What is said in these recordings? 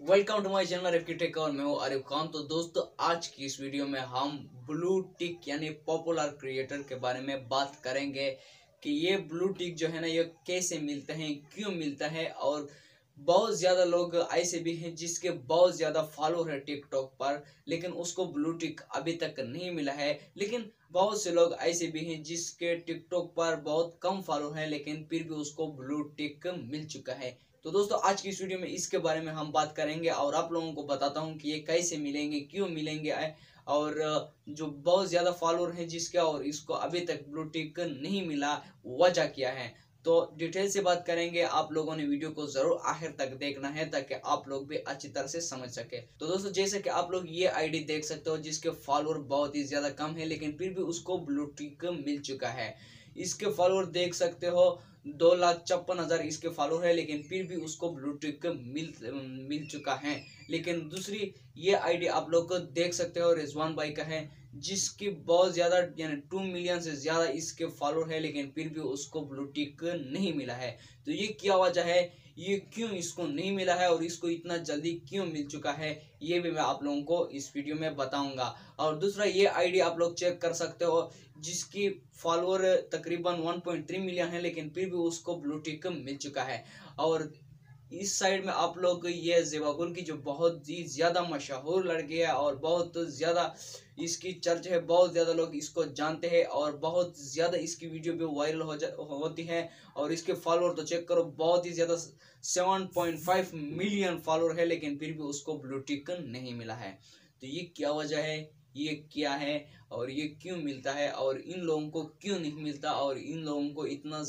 Welcome to my channel tech और मैं हूँ आरिफ खान। तो दोस्तों, आज की इस वीडियो में हम ब्लू टिक यानी पॉपुलर क्रिएटर के बारे में बात करेंगे कि ये ब्लू टिक जो है ना, ये कैसे मिलते हैं, क्यों मिलता है और बहुत ज़्यादा लोग ऐसे भी हैं जिसके बहुत ज़्यादा फॉलोअर है टिकटॉक पर, लेकिन उसको ब्लू टिक अभी तक नहीं मिला है। लेकिन बहुत से लोग ऐसे भी हैं जिसके टिकटॉक पर बहुत कम फॉलो है, लेकिन फिर भी उसको ब्लू टिक मिल चुका है। तो दोस्तों, आज की इस वीडियो में इसके बारे में हम बात करेंगे और आप लोगों को बताता हूँ कि ये कैसे मिलेंगे, क्यों मिलेंगे और जो बहुत ज़्यादा फॉलोअर हैं जिसका और इसको अभी तक ब्लू टिक नहीं मिला, वजह क्या है? तो डिटेल से बात करेंगे, आप लोगों ने वीडियो को ज़रूर आखिर तक देखना है ताकि आप लोग भी अच्छी तरह से समझ सके। तो दोस्तों, जैसे कि आप लोग ये आईडी देख सकते हो, जिसके फॉलोअर बहुत ही ज़्यादा कम है, लेकिन फिर भी उसको ब्लू टिक मिल चुका है। इसके फॉलोअर देख सकते हो, दो लाख छप्पन हज़ार इसके फॉलोअर है, लेकिन फिर भी उसको ब्लू टिक मिल मिल चुका है। लेकिन दूसरी ये आईडी आप लोग देख सकते हो, रिजवान भाई का है। जिसकी बहुत ज़्यादा, यानी टू मिलियन से ज़्यादा इसके फॉलोअर है, लेकिन फिर भी उसको ब्लू टिक नहीं मिला है। तो ये क्या वजह है? ये क्यों इसको नहीं मिला है और इसको इतना जल्दी क्यों मिल चुका है? ये भी मैं आप लोगों को इस वीडियो में बताऊँगा। और दूसरा, ये आईडी आप लोग चेक कर सकते हो, जिसकी फॉलोअर तकरीबन 1.3 मिलियन है, लेकिन फिर भी उसको ब्लू टिक मिल चुका है। और इस साइड में आप लोग ये जेबागुल की जो बहुत ही ज़्यादा मशहूर लड़की है और बहुत ज़्यादा इसकी चर्च है, बहुत ज़्यादा लोग इसको जानते हैं और बहुत ज़्यादा इसकी वीडियो भी वायरल हो जा होती है और इसके फॉलोअर तो चेक करो, बहुत ही ज़्यादा seven point five million follower है, लेकिन फिर भी उसको ब्लू टिक नहीं मिला है। तो ये क्या वजह है? ये क्या है और ये क्यों मिलता है और इन लोगों को क्यों नहीं मिलता और इन लोगों को इतना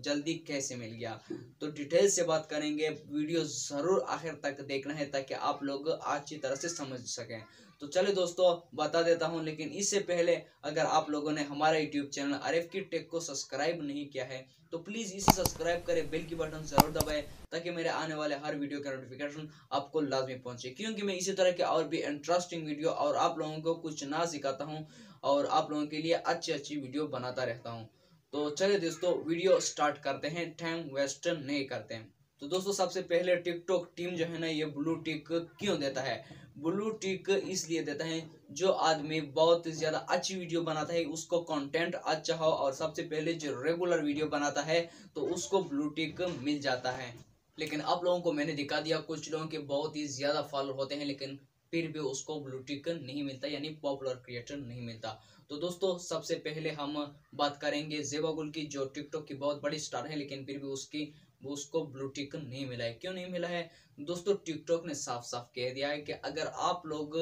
जल्दी कैसे मिल गया? तो डिटेल से बात करेंगे। वीडियो ज़रूर आखिर तक देखना है ताकि आप लोग अच्छी तरह से समझ सकें। तो चले दोस्तों, बता देता हूँ, लेकिन इससे पहले अगर आप लोगों ने हमारा यूट्यूब चैनल आर की टेक को सब्सक्राइब नहीं किया है तो प्लीज़ इसे सब्सक्राइब करें बेल की बटन ज़रूर दबाएँ, ताकि मेरे आने वाले हर वीडियो का नोटिफिकेशन आपको लाजमी पहुँचे। क्योंकि मैं इसी तरह के और भी इंटरेस्टिंग वीडियो और आप लोगों को कुछ ना सिखाता हूँ और आप लोगों के लिए अच्छी अच्छी वीडियो बनाता रहता हूँ। तो चलिए दोस्तों वीडियो स्टार्ट करते हैं। टाइम वेस्ट नहीं करते हैं। तो दोस्तों, सबसे पहले टिकटॉक टीम जो है ना, ये ब्लू टिक क्यों देता है? ब्लू टिक इसलिए देता है, जो आदमी बहुत ज़्यादा अच्छी वीडियो बनाता है, उसको कंटेंट अच्छा हो और सबसे पहले जो रेगुलर वीडियो बनाता है तो उसको ब्लू टिक मिल जाता है। लेकिन आप लोगों को मैंने दिखा दिया, कुछ लोगों के बहुत ही ज़्यादा फॉलोअर होते हैं, लेकिन फिर भी उसको ब्लू टिक नहीं मिलता, यानी पॉपुलर क्रिएटर नहीं मिलता। तो दोस्तों, सबसे पहले हम बात करेंगे जेबागुल की, जो टिकटॉक की बहुत बड़ी स्टार है, लेकिन फिर भी उसकी उसको ब्लू टिक नहीं मिला है। क्यों नहीं मिला है? दोस्तों टिकटॉक ने साफ़ साफ़ कह दिया है कि अगर आप लोग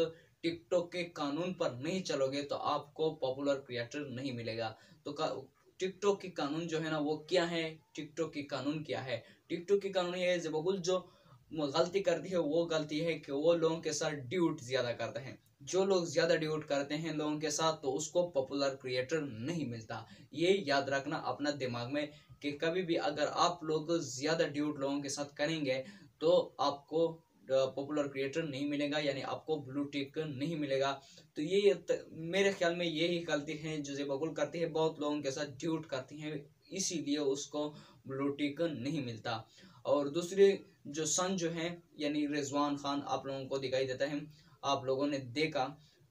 टिकटॉक के कानून पर नहीं चलोगे तो आपको पॉपुलर क्रिएटर नहीं मिलेगा। तो टिकटॉक की कानून जो है ना, वो क्या है? टिकटॉक की कानून क्या है? टिकटॉक की कानून ये है जबगुल जो गलती करती है, वो गलती है कि वो लोगों के साथ ड्यूट ज़्यादा करते हैं। जो लोग ज़्यादा ड्यूट करते हैं लोगों के साथ तो उसको पॉपुलर क्रिएटर नहीं मिलता। ये याद रखना अपना दिमाग में कि कभी भी अगर आप लोग ज़्यादा ड्यूट लोगों के साथ करेंगे तो आपको पॉपुलर क्रिएटर नहीं मिलेगा, यानी आपको ब्लू टिक नहीं मिलेगा। तो ये मेरे ख्याल में यही गलती है जो जेबागुल करती है। बहुत लोगों के साथ ड्यूट करती हैं, इसीलिए उसको ब्लू टिक नहीं मिलता। और दूसरी जो सन जो है, यानी रिजवान खान आप लोगों को दिखाई देता है। आप लोगों ने देखा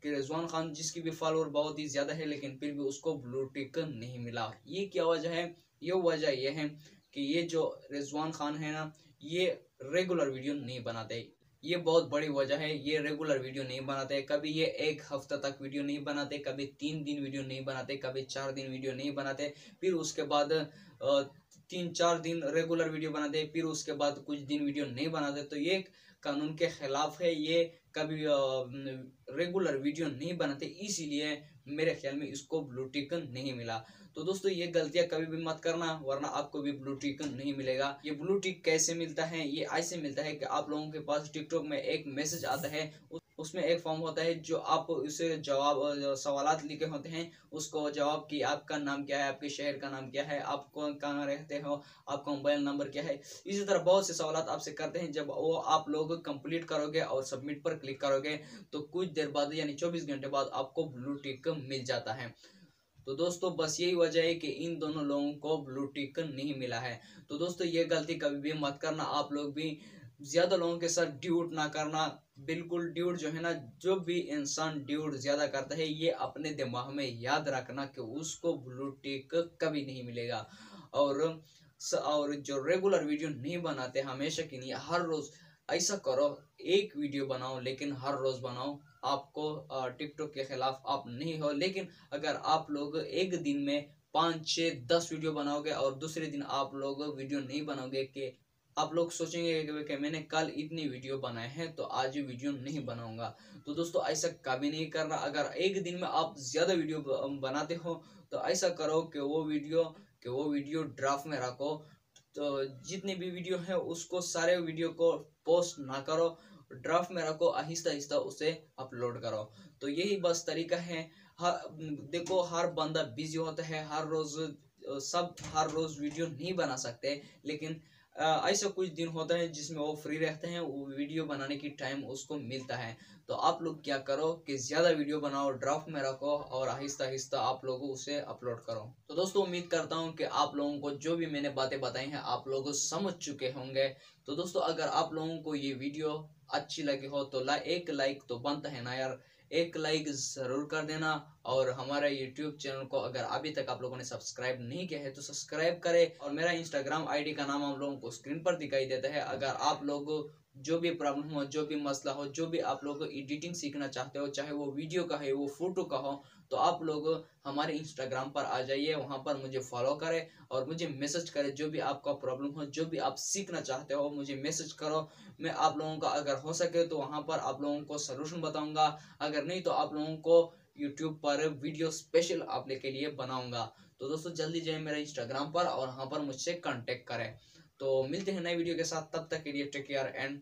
कि रिजवान खान जिसकी भी फॉलोअर बहुत ही ज़्यादा है, लेकिन फिर भी उसको ब्लू टिक नहीं मिला। ये क्या वजह है? ये वजह यह है कि ये जो रिजवान खान है ना, ये रेगुलर वीडियो नहीं बनाते। ये बहुत बड़ी वजह है, ये रेगुलर वीडियो नहीं बनाते। कभी ये एक हफ़्ता तक वीडियो नहीं बनाते, कभी तीन दिन वीडियो नहीं बनाते, कभी चार दिन वीडियो नहीं बनाते, फिर उसके बाद तीन चार दिन रेगुलर वीडियो बनाते, फिर उसके बाद कुछ दिन वीडियो नहीं बनाते। तो ये कानून के खिलाफ है, ये कभी रेगुलर वीडियो नहीं बनाते। इसीलिए मेरे ख्याल में इसको ब्लू टिक नहीं मिला। तो दोस्तों, ये गलतियाँ कभी भी मत करना, वरना आपको भी ब्लू टिक नहीं मिलेगा। ये ब्लू टिक कैसे मिलता है? ये ऐसे मिलता है कि आप लोगों के पास टिकटॉक में एक मैसेज आता है उसमें एक फॉर्म होता है जो आप उसे जवाब सवाल लिखे होते हैं। उसको जवाब की आपका नाम क्या है, आपके शहर का नाम क्या है, आप कौन, कहाँ रहते हो, आपका मोबाइल नंबर क्या है। इसी तरह बहुत से सवाल आपसे करते हैं जब वो आप लोग कंप्लीट करोगे और सबमिट पर क्लिक करोगे तो कुछ देर बाद यानी चौबीस घंटे बाद आपको ब्लू टिक मिल जाता है। तो दोस्तों, बस यही वजह है कि इन दोनों लोगों को ब्लू टिक नहीं मिला है। तो दोस्तों, ये गलती कभी भी मत करना। आप लोग भी ज़्यादा लोगों के साथ ड्यूट ना करना, बिल्कुल ड्यूट जो है ना, जो भी इंसान ड्यूट ज़्यादा करता है, ये अपने दिमाग में याद रखना कि उसको ब्लू टिक कभी नहीं मिलेगा। और और जो रेगुलर वीडियो नहीं बनाते, हमेशा की नहीं हर रोज ऐसा करो, एक वीडियो बनाओ, लेकिन हर रोज बनाओ। आपको टिकटॉक के खिलाफ आप नहीं हो, लेकिन अगर आप लोग एक दिन में पाँच छः दस वीडियो बनाओगे और दूसरे दिन आप लोग वीडियो नहीं बनाओगे कि आप लोग सोचेंगे कि मैंने कल इतनी वीडियो बनाए हैं तो आज वीडियो नहीं बनाऊँगा। तो दोस्तों, ऐसा कभी नहीं करना। अगर एक दिन में आप ज़्यादा वीडियो बनाते हो तो ऐसा करो कि वो वीडियो, कि वो वीडियो ड्राफ्ट में रखो। तो जितनी भी वीडियो है, उसको सारे वीडियो को पोस्ट ना करो, ड्राफ्ट में रखो, आहिस्ता आहिस्ता उसे अपलोड करो। तो यही बस तरीका है। हर, देखो, हर बंदा बिज़ी होता है, हर रोज सब, हर रोज वीडियो नहीं बना सकते, लेकिन ऐसा कुछ दिन होता है जिसमें वो फ्री रहते हैं वो वीडियो बनाने की टाइम उसको मिलता है। तो आप लोग क्या करो कि ज़्यादा वीडियो बनाओ ड्राफ्ट में रखो और आहिस्ता आहिस्ता आप लोगों उसे अपलोड करो। तो दोस्तों उम्मीद करता हूँ कि आप लोगों को जो भी मैंने बातें बताई हैं आप लोग समझ चुके होंगे। तो दोस्तों अगर आप लोगों को ये वीडियो अच्छी लगी हो तो ला, एक लाइक तो बनता है ना यार। एक लाइक ज़रूर कर देना और हमारे यूट्यूब चैनल को अगर अभी तक आप लोगों ने सब्सक्राइब नहीं किया है तो सब्सक्राइब करें और मेरा इंस्टाग्राम आईडी का नाम हम लोगों को स्क्रीन पर दिखाई देता है। अगर आप लोग जो भी प्रॉब्लम हो, जो भी मसला हो, जो भी आप लोग एडिटिंग सीखना चाहते हो, चाहे वो वीडियो का है, वो फ़ोटो का हो तो आप लोग हमारे इंस्टाग्राम पर आ जाइए, वहाँ पर मुझे फॉलो करें और मुझे मैसेज करें जो भी आपका प्रॉब्लम हो, जो भी आप सीखना चाहते हो, मुझे मैसेज करो। मैं आप लोगों का अगर हो सके तो वहाँ पर आप लोगों को सोल्यूशन बताऊँगा। अगर नहीं तो आप लोगों को यूट्यूब पर वीडियो स्पेशल आप के लिए बनाऊँगा। तो दोस्तों, जल्दी जाए मेरे इंस्टाग्राम पर और वहाँ पर मुझसे कॉन्टेक्ट करें। तो मिलते हैं नए वीडियो के साथ तब तक के लिए टेक केयर एंड